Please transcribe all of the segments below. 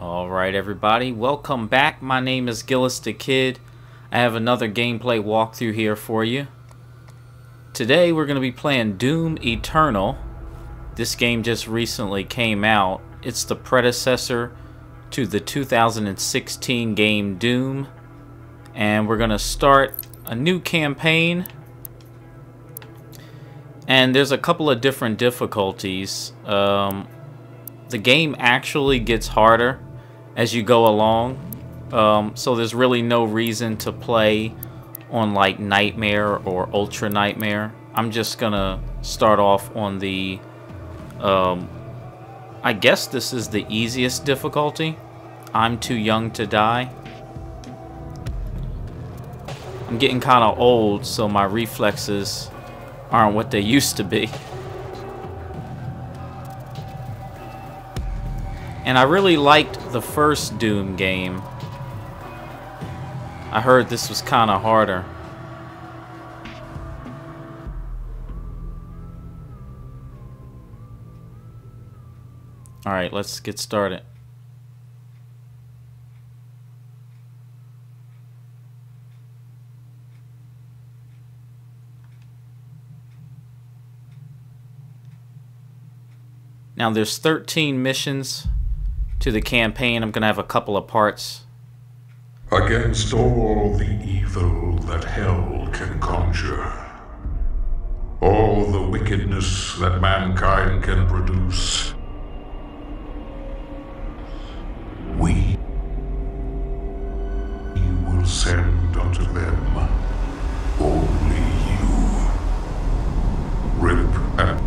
Alright everybody, welcome back. My name is Gillis Da Kid. I have another gameplay walkthrough here for you. Today we're going to be playing Doom Eternal. This game just recently came out. It's the predecessor to the 2016 game Doom. And we're going to start a new campaign. And there's a couple of different difficulties. Um, the game actually gets harder as you go along. Um, so there's really no reason to play on like Nightmare or Ultra Nightmare. I'm just gonna start off on the, um, I guess this is the easiest difficulty. I'm too young to die. I'm getting kind of old, so my reflexes aren't what they used to be. And I really liked the first Doom game. I heard this was kind of harder. Alright, let's get started. Now there's 13 missions to the campaign. I'm going to have a couple of parts. Against all the evil that hell can conjure, all the wickedness that mankind can produce, we will send unto them only you. Rip and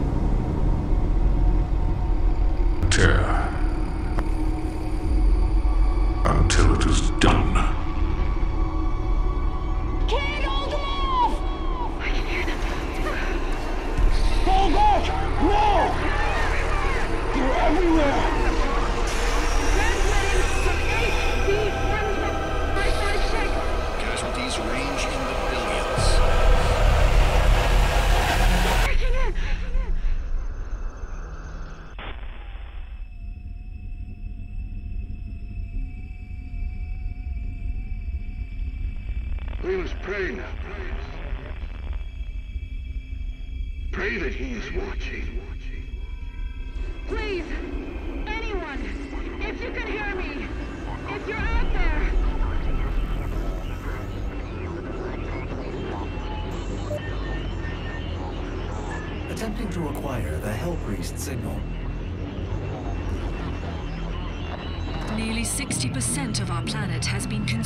tear until it is done. Can't hold them off! Hold back! No! They're everywhere!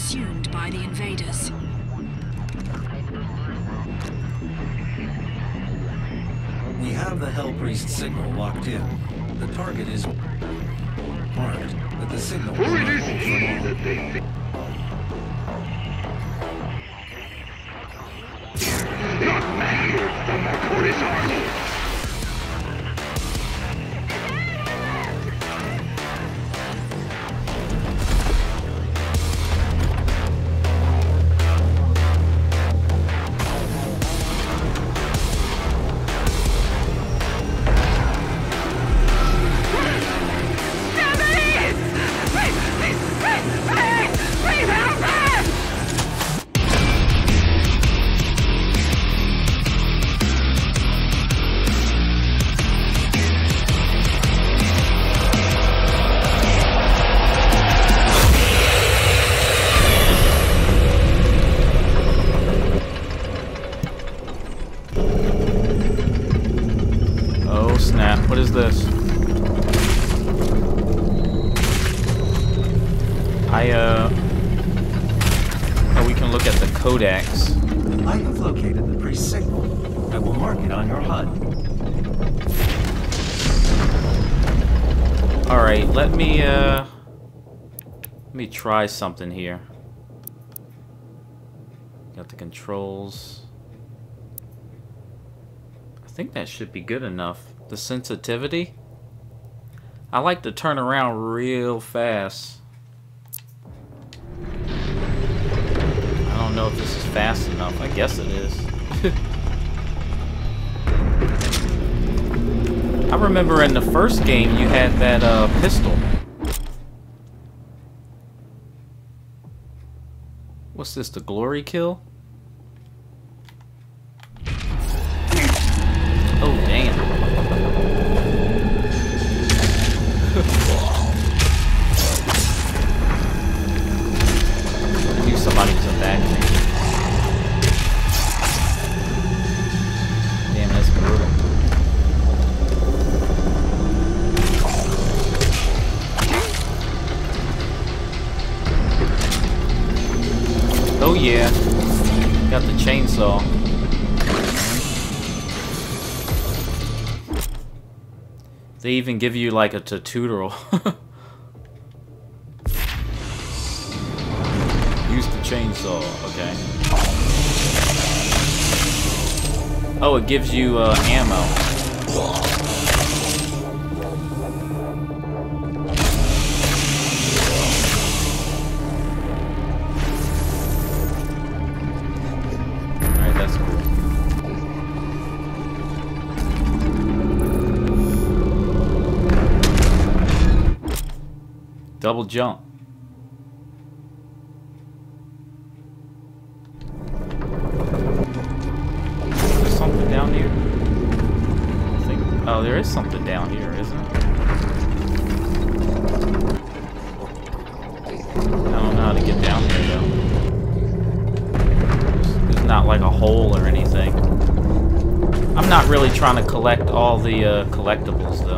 Consumed by the invaders. We have the Hell Priest signal locked in. The target is marked, but the signal will For is hold he that they fear. Let me try something here. Got the controls. I think that should be good enough. The sensitivity? I like to turn around real fast. I don't know if this is fast enough. I guess it is. I remember in the first game you had that uh, pistol. What's this, the glory kill? They even give you like a tutorial. Use the chainsaw, okay. Oh, it gives you uh, ammo. Double jump. Is there something down here? I think. Oh, there is something down here, isn't it? I don't know how to get down there though. There's, there's not like a hole or anything. I'm not really trying to collect all the uh, collectibles though.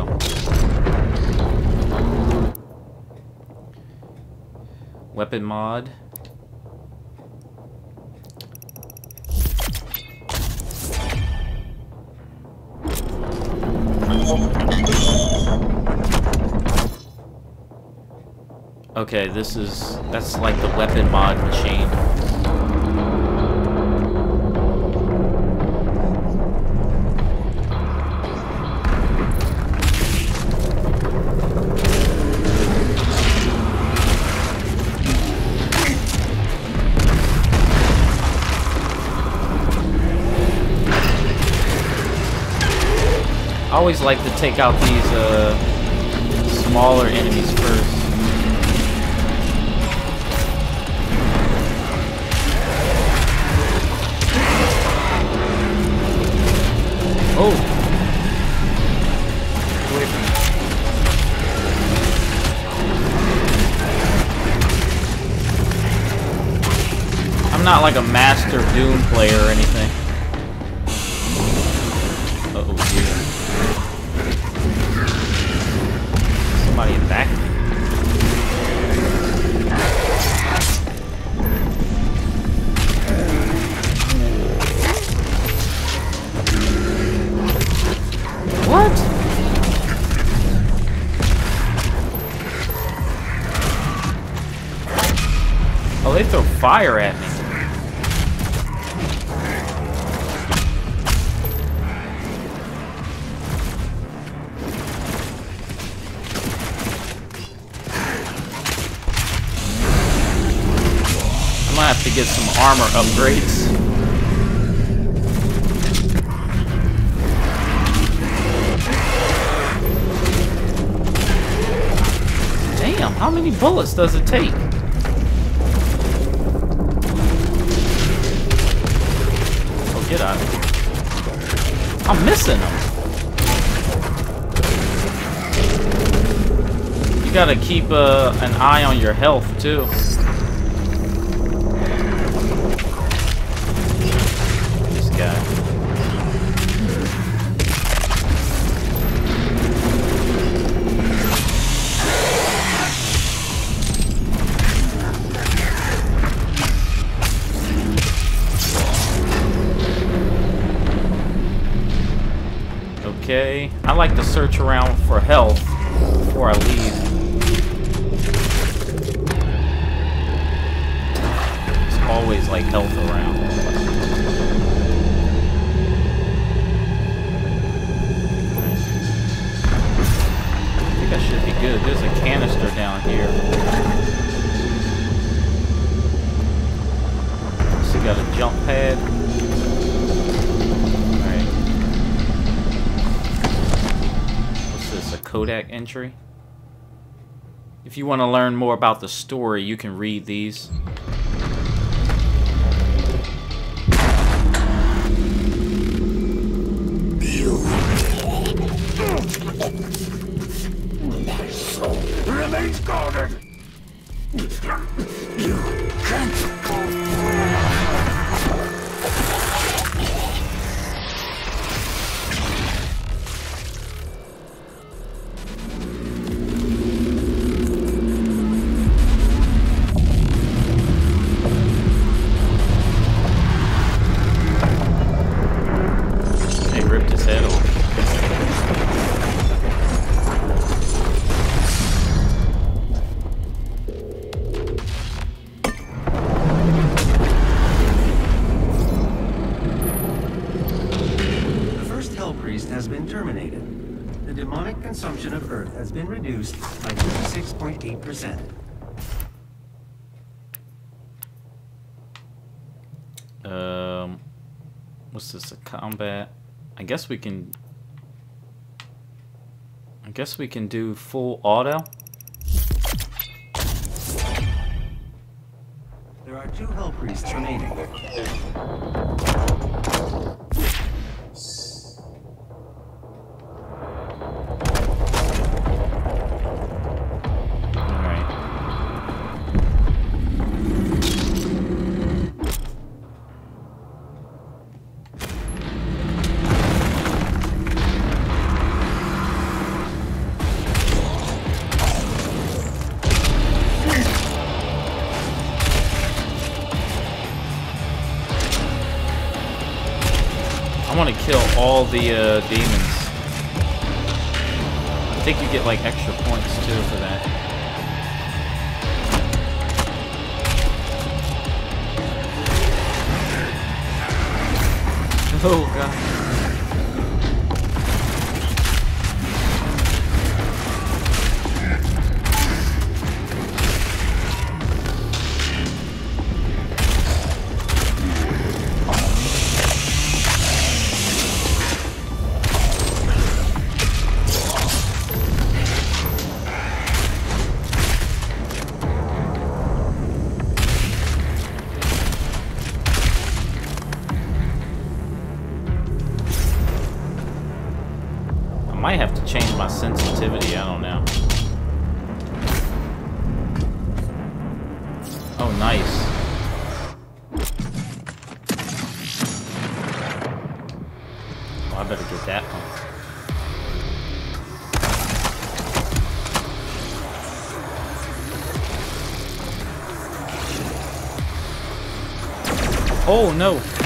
Weapon mod. Okay, this is that's like the weapon mod machine. Always like to take out these uh, smaller enemies first. Oh! Away. I'm not like a master Doom player or anything. Fire at me. I might have to get some armor upgrades. Damn, how many bullets does it take? I'm missing them. You gotta keep uh, an eye on your health, too. Search around century. If you want to learn more about the story, you can read these. Remains guarded! Guess we can. I guess we can do full auto. There are two Hell Priests remaining. The uh, demons. I think you get like extra points too for that. Oh god. Sensitivity, I don't know. Oh, nice. Well, I better get that one. Oh no!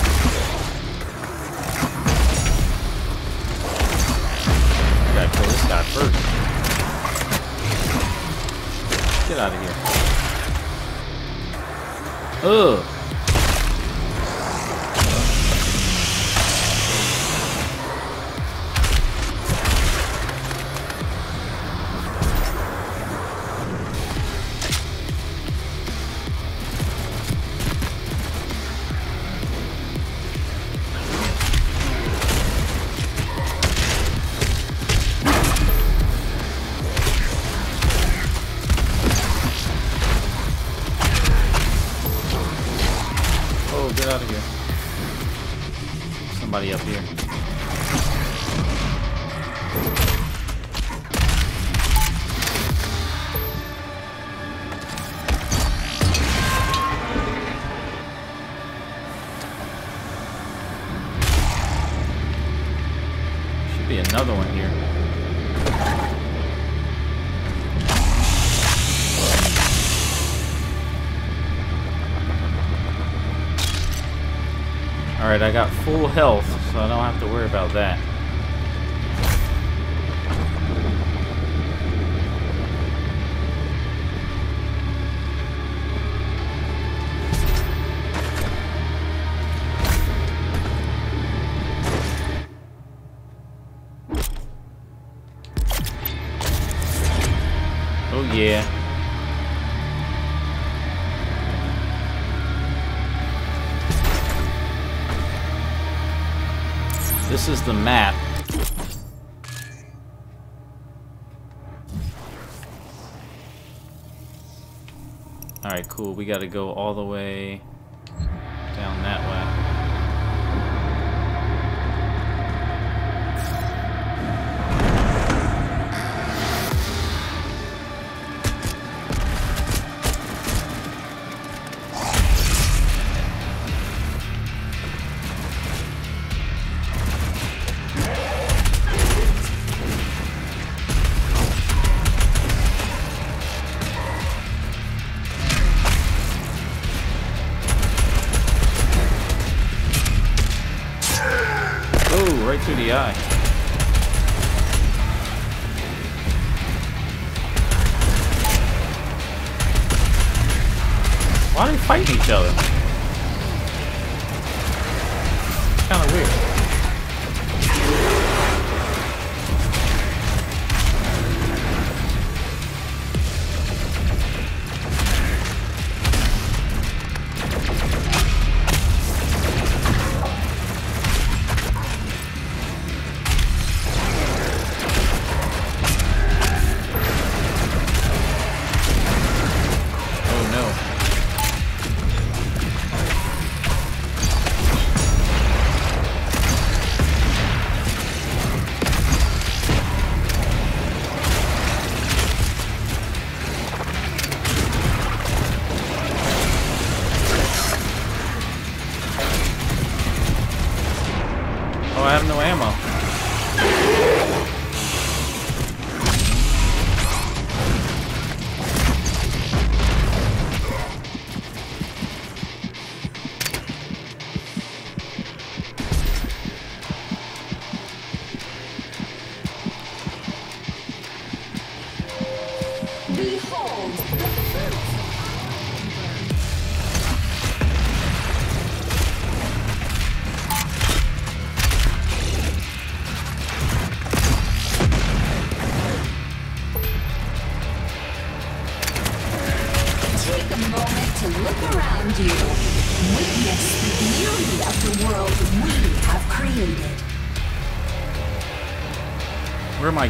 Alright, I got full health, so I don't have to worry about that. This is the map. Alright, cool. We gotta go all the way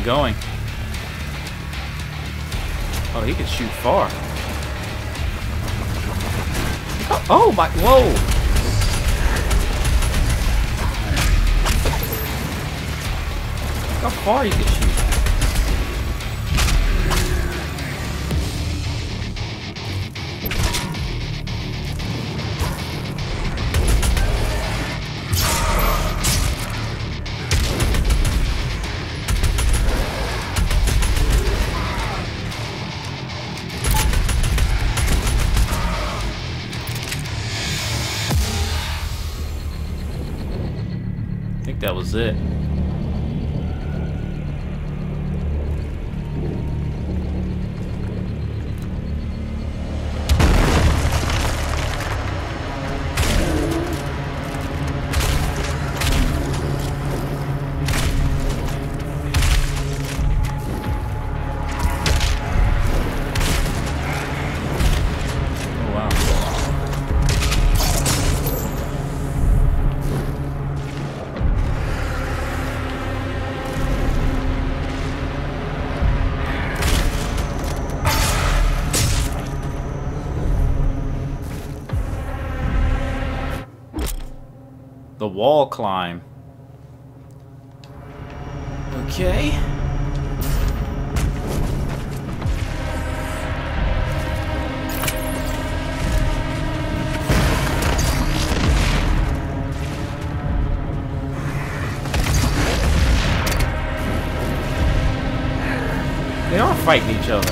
it going. Oh, he can shoot far. Oh, oh my, whoa! How far you can shoot. wall climb. Okay. They are fighting each other.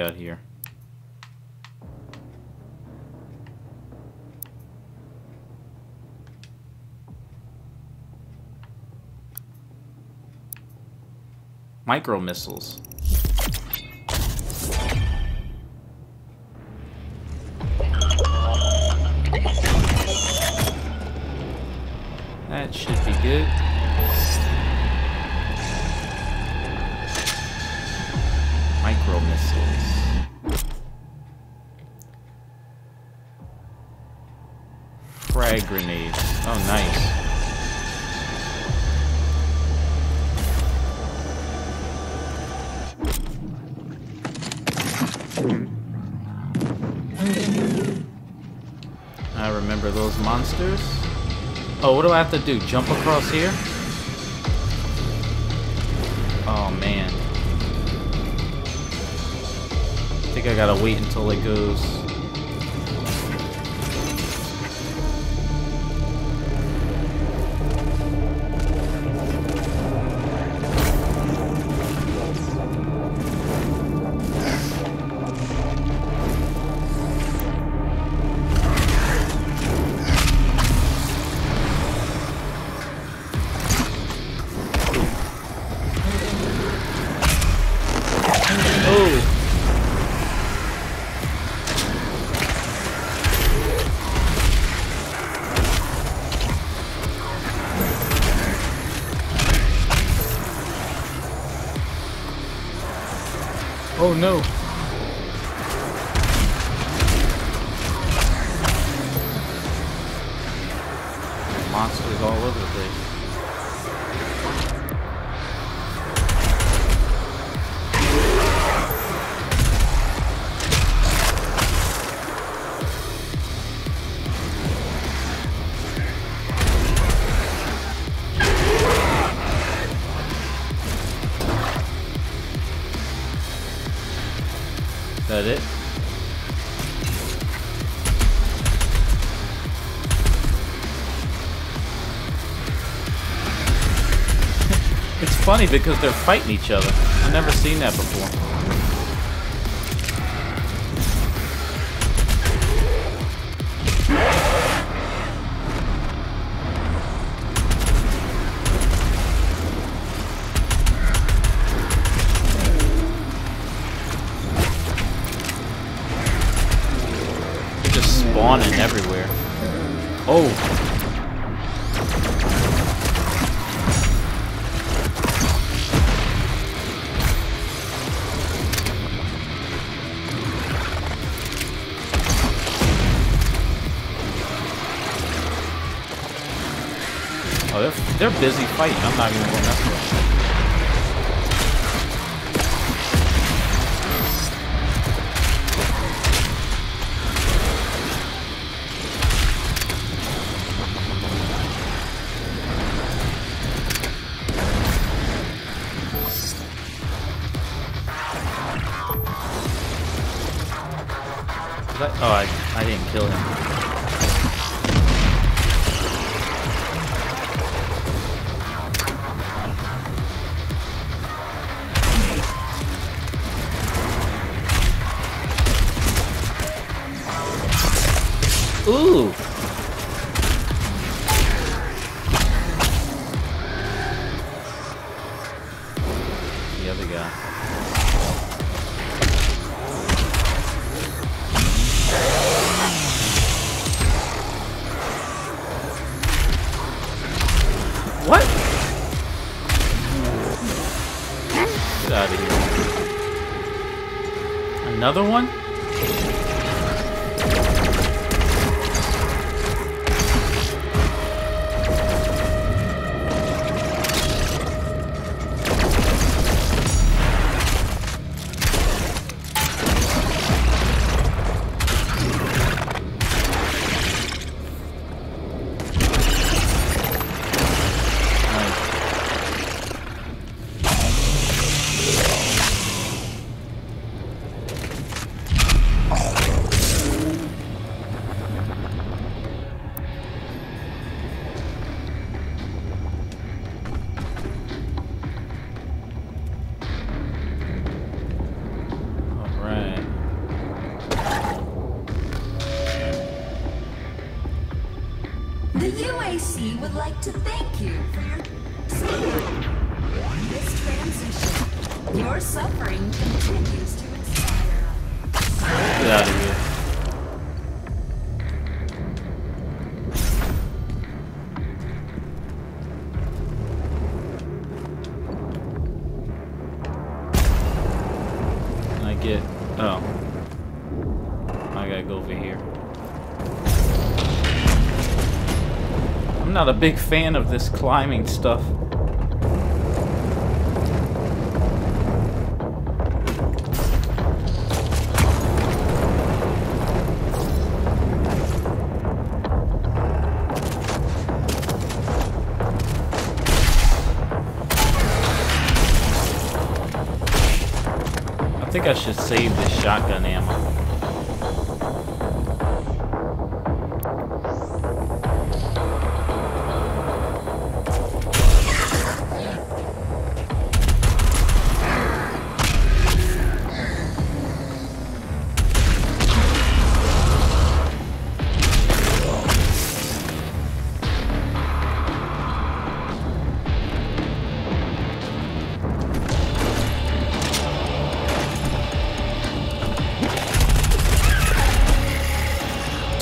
Got here? Micro missiles. Frag grenades. Oh, nice. I remember those monsters. Oh, what do I have to do? Jump across here? Oh, man. I think I gotta wait until it goes. Oh no! Monsters all over the place. Funny because they're fighting each other. I've never seen that before. They're just spawning everywhere. Oh. They're, busy fighting. I'm not even going mess with them. The other guy. What? Get out of here. Another one? The UAC would like to thank you for your support. This transition, your suffering continues to inspire. Get out of here. Big fan of this climbing stuff. I think I should save this shotgun ammo.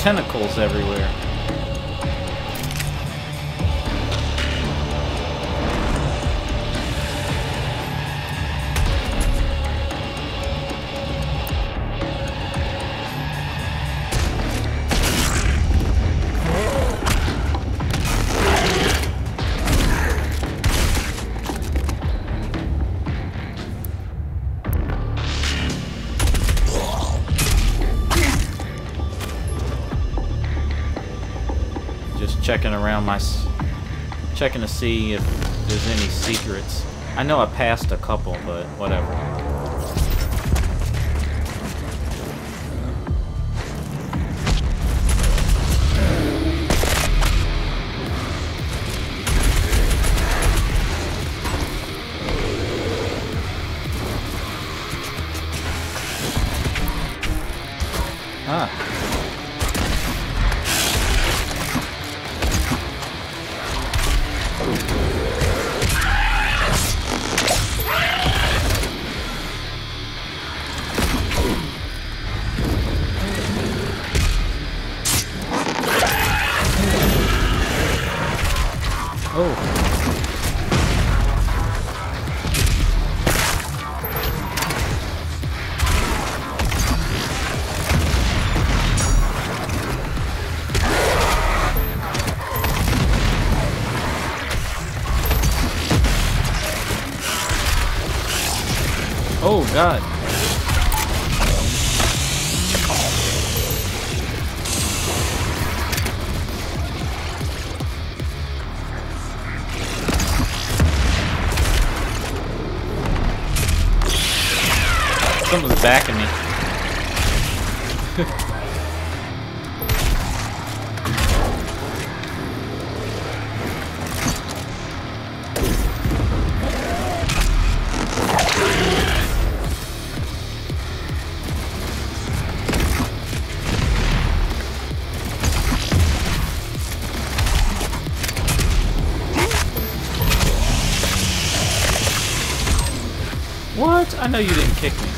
Tentacles everywhere. Around my, checking to see if there's any secrets. I know I passed a couple, but whatever. Backing me. What? I know you didn't kick me.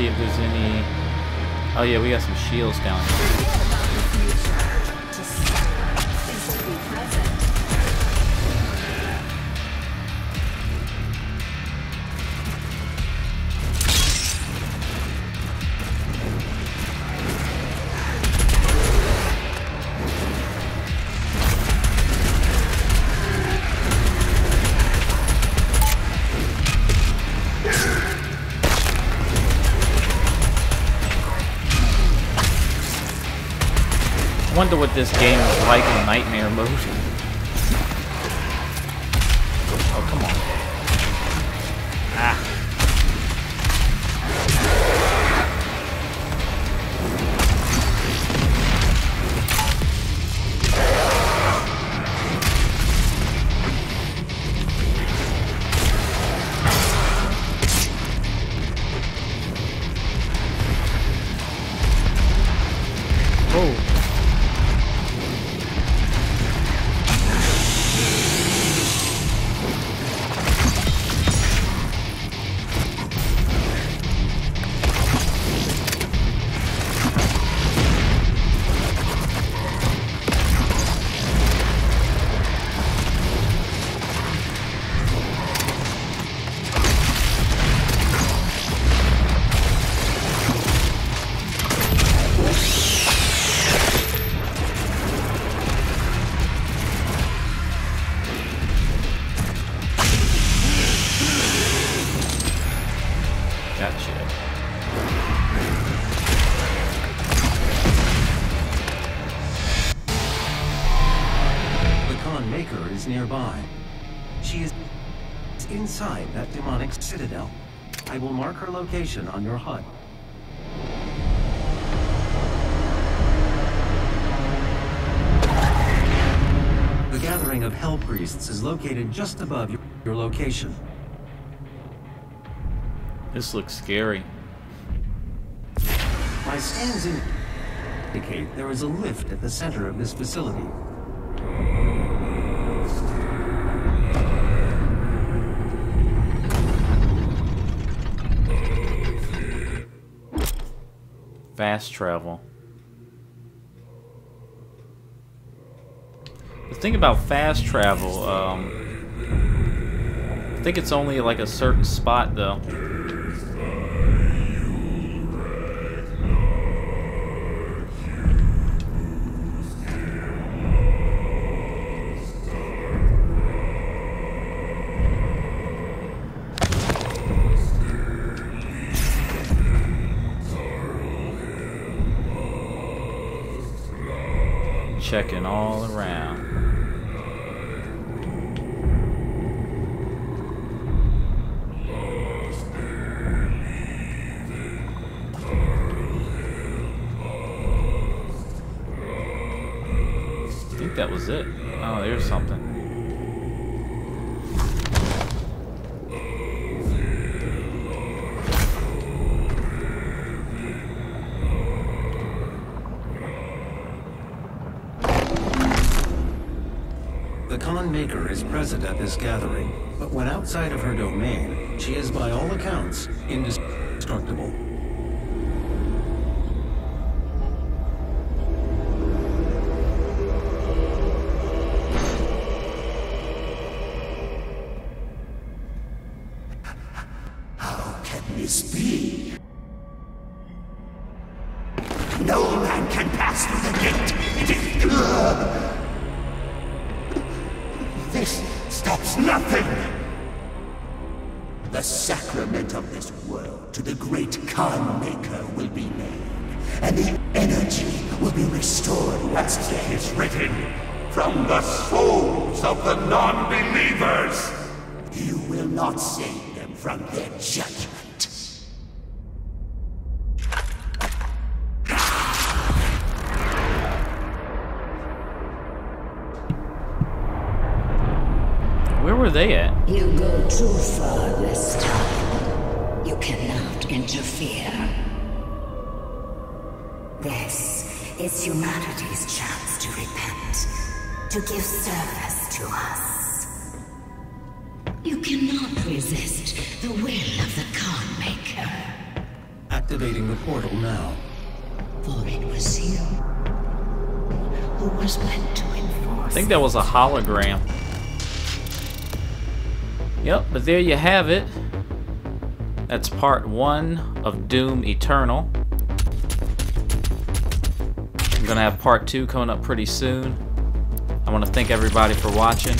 See if there's any... Oh yeah, we got some shields down here. What this game is like in nightmare mode. Location on your HUD. The gathering of Hell Priests is located just above your, your location. This looks scary. My scans indicate there is a lift at the center of this facility. Fast travel. The thing about fast travel, um, I think it's only like a certain spot though. Checking all around. I think that was it. Oh, there's something. Maykr is present at this gathering, but when outside of her domain, she is by all accounts indestructible. Not save them from their judgment. Where were they at? You go too far this time. You cannot interfere. This is humanity's chance to repent, to give service to us. You cannot resist the will of the Khan Maykr, Activating the portal now. for it was you who was meant to enforce. I think that was a hologram. Yep, but there you have it. That's part one of Doom Eternal. I'm gonna have part two coming up pretty soon. I want to thank everybody for watching,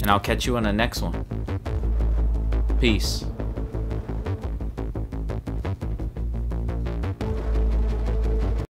and I'll catch you on the next one. Peace.